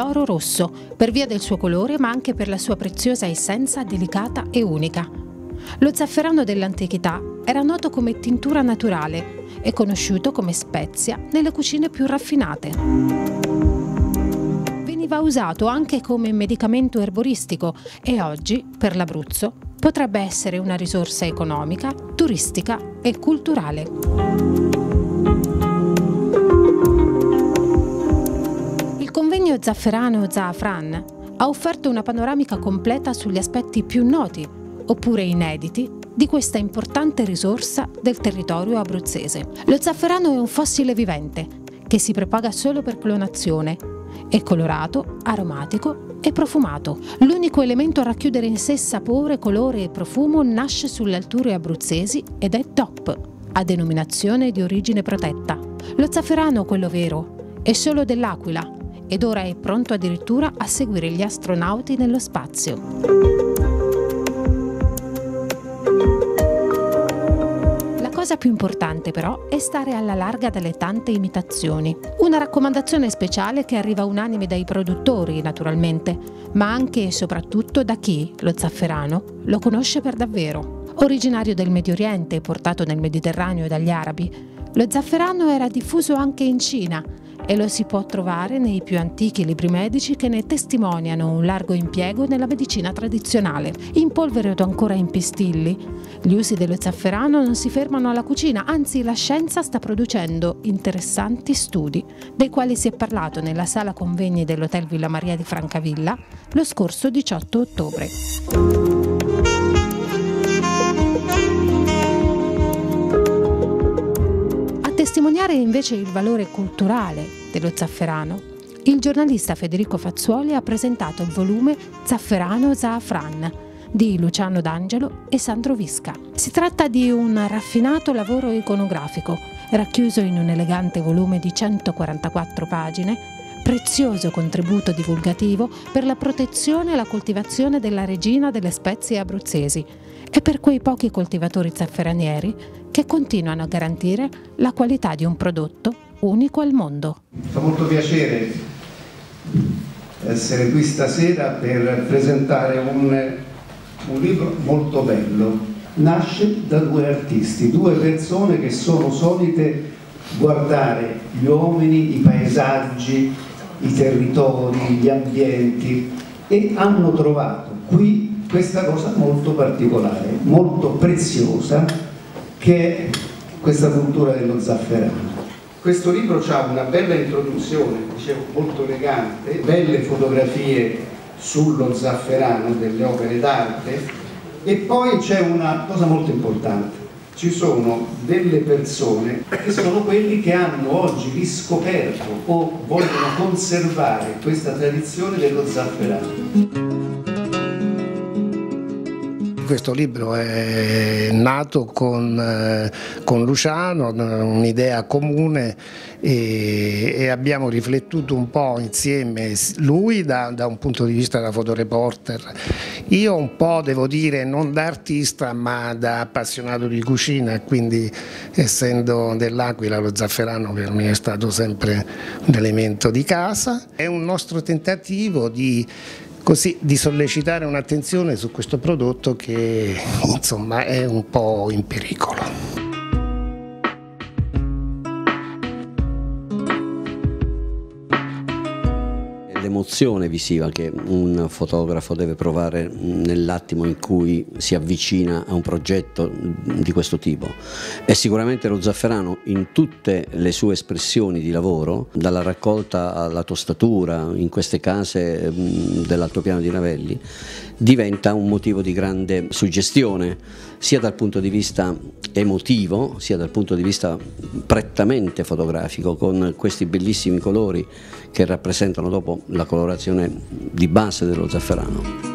L'oro rosso per via del suo colore ma anche per la sua preziosa essenza delicata e unica. Lo zafferano dell'antichità era noto come tintura naturale e conosciuto come spezia nelle cucine più raffinate. Veniva usato anche come medicamento erboristico e oggi, per l'Abruzzo, potrebbe essere una risorsa economica, turistica e culturale. Convegno Zafferano Zaafran ha offerto una panoramica completa sugli aspetti più noti, oppure inediti, di questa importante risorsa del territorio abruzzese. Lo zafferano è un fossile vivente che si propaga solo per clonazione. È colorato, aromatico e profumato. L'unico elemento a racchiudere in sé sapore, colore e profumo nasce sulle alture abruzzesi ed è DOP, a denominazione di origine protetta. Lo zafferano, quello vero, è solo dell'Aquila ed ora è pronto addirittura a seguire gli astronauti nello spazio. cosa più importante però è stare alla larga dalle tante imitazioni. Una raccomandazione speciale che arriva unanime dai produttori, naturalmente, ma anche e soprattutto da chi, lo zafferano, lo conosce per davvero. Originario del Medio Oriente e portato nel Mediterraneo dagli arabi, lo zafferano era diffuso anche in Cina e lo si può trovare nei più antichi libri medici che ne testimoniano un largo impiego nella medicina tradizionale. In polvere o ancora in pistilli, gli usi dello zafferano non si fermano alla cucina, anzi la scienza sta producendo interessanti studi, dei quali si è parlato nella sala convegni dell'Hotel Villa Maria di Francavilla lo scorso 18 ottobre. Testimoniare invece il valore culturale dello zafferano, il giornalista Federico Fazzuoli ha presentato il volume Zafferano Zaafran di Luciano D'Angelo e Sandro Visca. Si tratta di un raffinato lavoro iconografico, racchiuso in un elegante volume di 144 pagine, prezioso contributo divulgativo per la protezione e la coltivazione della regina delle spezie abruzzesi e per quei pochi coltivatori zafferanieri che continuano a garantire la qualità di un prodotto unico al mondo. Fa molto piacere essere qui stasera per presentare un, un libro molto bello. Nasce da due artisti, due persone che sono solite guardare gli uomini, i paesaggi, i territori, gli ambienti e hanno trovato qui questa cosa molto particolare, molto preziosa che è questa cultura dello zafferano. Questo libro ha una bella introduzione, dicevo, molto elegante, belle fotografie sullo zafferano delle opere d'arte e poi c'è una cosa molto importante, ci sono delle persone che sono quelli che hanno oggi riscoperto o vogliono conservare questa tradizione dello zafferano questo libro è nato con, eh, con Luciano, un'idea comune e, e, abbiamo riflettuto un po' insieme, lui da, da, un punto di vista da fotoreporter, io un po' devo dire non da artista ma da appassionato di cucina, quindi essendo dell'Aquila lo zafferano per me è stato sempre un elemento di casa. È un nostro tentativo di così di sollecitare un'attenzione su questo prodotto che insomma è un po' in pericolo. L'emozione visiva che un fotografo deve provare nell'attimo in cui si avvicina a un progetto di questo tipo. E sicuramente lo zafferano in tutte le sue espressioni di lavoro, dalla raccolta alla tostatura, in queste case dell'altopiano di Ravelli, diventa un motivo di grande suggestione, sia dal punto di vista emotivo, sia dal punto di vista prettamente fotografico, con questi bellissimi colori che rappresentano dopo la colorazione di base dello zafferano.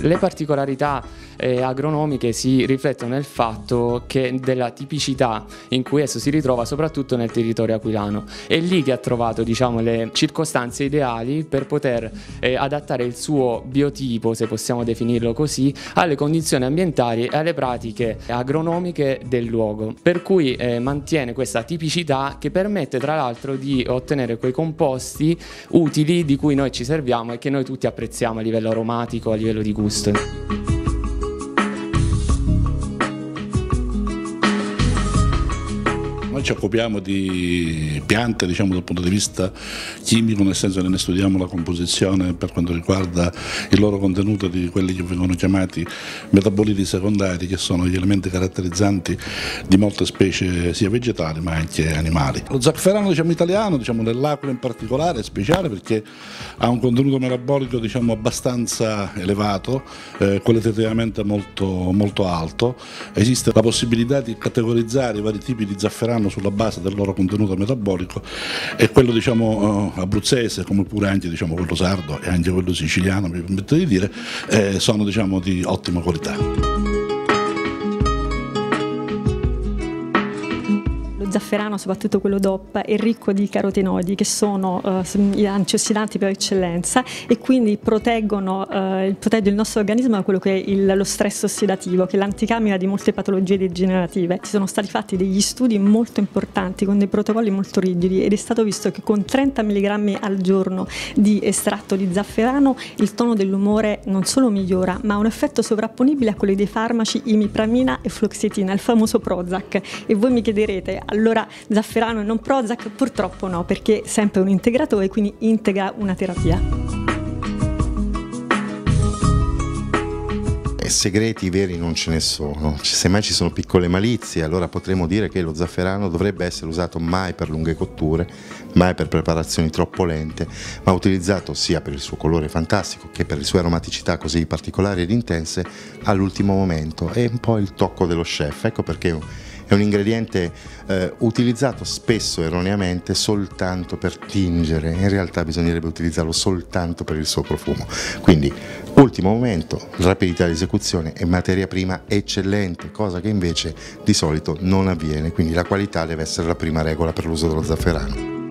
Le particolarità eh, agronomiche si riflettono nel fatto che della tipicità in cui esso si ritrova soprattutto nel territorio aquilano. È lì che ha trovato diciamo, le circostanze ideali per poter eh, adattare il suo biotipo, se possiamo definirlo così, alle condizioni ambientali e alle pratiche agronomiche del luogo. Per cui eh, mantiene questa tipicità che permette tra l'altro di ottenere quei composti utili di cui noi ci serviamo e che noi tutti apprezziamo a livello aromatico, a livello di gusto. Noi ci occupiamo di piante diciamo, dal punto di vista chimico, nel senso che ne studiamo la composizione per quanto riguarda il loro contenuto di quelli che vengono chiamati metaboliti secondari, che sono gli elementi caratterizzanti di molte specie sia vegetali ma anche animali. Lo zafferano diciamo, italiano, diciamo, nell'Aquila in particolare, è speciale perché ha un contenuto metabolico diciamo, abbastanza elevato, eh, qualitativamente molto, molto alto. Esiste la possibilità di categorizzare i vari tipi di zafferano sulla base del loro contenuto metabolico e quello diciamo, eh, abruzzese come pure anche diciamo, quello sardo e anche quello siciliano mi permetto di dire eh, sono diciamo, di ottima qualità. Zafferano, soprattutto quello DOP, è ricco di carotenoidi che sono gli antiossidanti per eccellenza e quindi proteggono, uh, protegge il nostro organismo da quello che è il, lo stress ossidativo, che è l'anticamera di molte patologie degenerative. Ci sono stati fatti degli studi molto importanti con dei protocolli molto rigidi ed è stato visto che con 30 mg al giorno di estratto di zafferano il tono dell'umore non solo migliora, ma ha un effetto sovrapponibile a quelli dei farmaci imipramina e floxetina, il famoso Prozac. E voi mi chiederete, allora zafferano e non Prozac? Purtroppo no, perché è sempre un integratore, quindi integra una terapia. segreti veri non ce ne sono, semmai ci sono piccole malizie, allora potremmo dire che lo zafferano dovrebbe essere usato mai per lunghe cotture, mai per preparazioni troppo lente, ma utilizzato sia per il suo colore fantastico che per le sue aromaticità così particolari ed intense all'ultimo momento. È un po' il tocco dello chef, ecco perché è un ingrediente eh, utilizzato spesso erroneamente soltanto per tingere, in realtà bisognerebbe utilizzarlo soltanto per il suo profumo. Quindi, ultimo momento, rapidità di esecuzione e materia prima eccellente, cosa che invece di solito non avviene, quindi la qualità deve essere la prima regola per l'uso dello zafferano.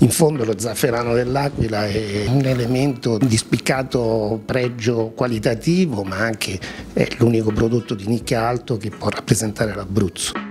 In fondo lo zafferano dell'Aquila è un elemento di spiccato pregio qualitativo, ma anche è l'unico prodotto di nicchia alto che può rappresentare l'Abruzzo.